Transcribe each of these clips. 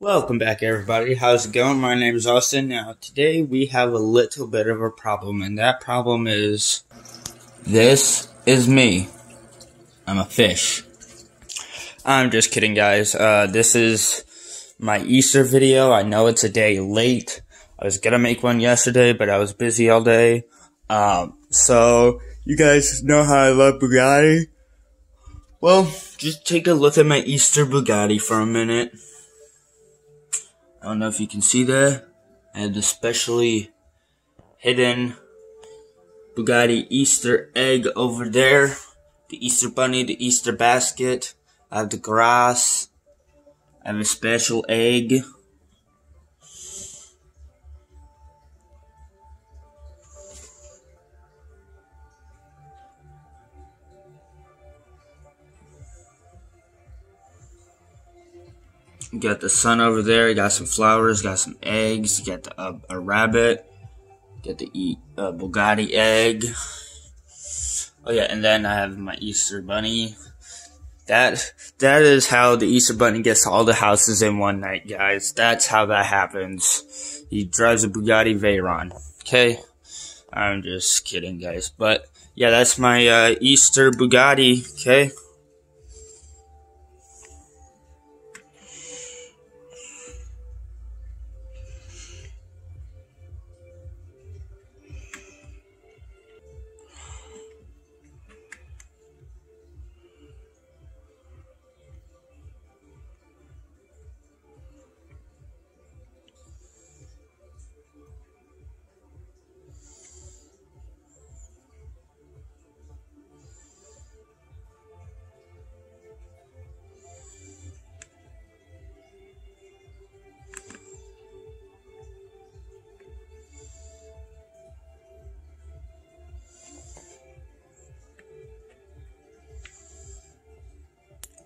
Welcome back, everybody. How's it going? My name is Austin. Now, today we have a little bit of a problem, and that problem is this is me. I'm a fish. I'm just kidding, guys. Uh, this is my Easter video. I know it's a day late. I was gonna make one yesterday, but I was busy all day. Um, so, you guys know how I love Bugatti? Well, just take a look at my Easter Bugatti for a minute. I don't know if you can see that. I have the specially hidden Bugatti Easter egg over there. The Easter bunny, the Easter basket. I have the grass. I have a special egg. You got the sun over there. You got some flowers. Got some eggs. You got the, uh, a rabbit. Got to eat a Bugatti egg. Oh yeah, and then I have my Easter bunny. That that is how the Easter bunny gets all the houses in one night, guys. That's how that happens. He drives a Bugatti Veyron. Okay, I'm just kidding, guys. But yeah, that's my uh, Easter Bugatti. Okay.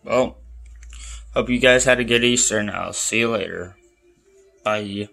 Well, hope you guys had a good Easter and I'll see you later. Bye.